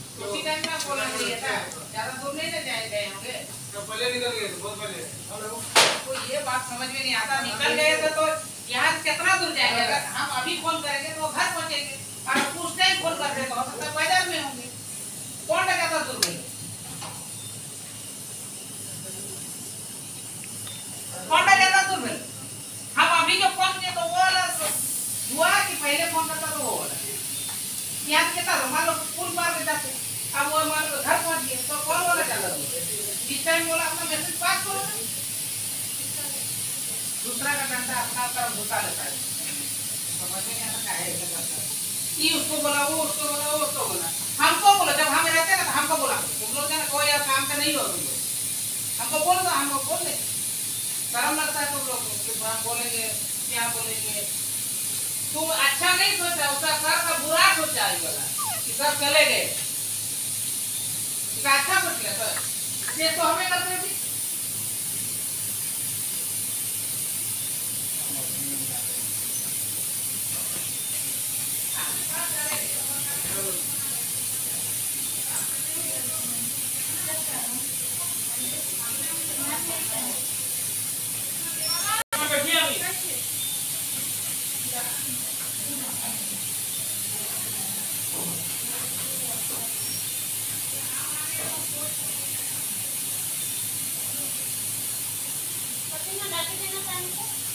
नहीं था ज़्यादा दूर नहीं ना जाए गए तो ये बात समझ में नहीं आता। निकल गए तो, तो यहाँ से कितना दूर जाएँगे अगर हम अभी फ़ोन करेंगे तो वो घर पहुँचेंगे और उस टाइम फ़ोन करते तो हो सकता है बाज़ार में होंगे कौन सा ज़्यादा दूर गए कौन सा ज़्यादा दूर हम अभी जो फ़ोन किए तो वो वाला हुआ कि पहले फ़ोन करता तो वो वाला। यहाँ से कितना मान लो पुल पार के जाते अब वो मान लो घर पहुँच गए तो कौन वाला ज़्यादा दूर इस टाइम बोला, अपना मैसेज पास करो। दूसरा का डंडा अपना तरफ़ घुसा लेता है। समझ में नहीं आता क्या है ये उसको बोला, वो उसको बोला, वो उसको बोला। हमको बोला, जब हम रहते ना तो हमको बोला। तुम लोग ना कोई यार काम का नहीं हो तुम लोग हमको बोल दो, हमको बोल दे शर्म लगता है तुम लोग हम बोलेंगे, क्या बोलेंगे? तुम अच्छा नहीं सोचा, उसका सर का बुरा सोचा कि सर चले गए। अच्छा सोच लिया सर? ये तो हमें करते हैं। Bye.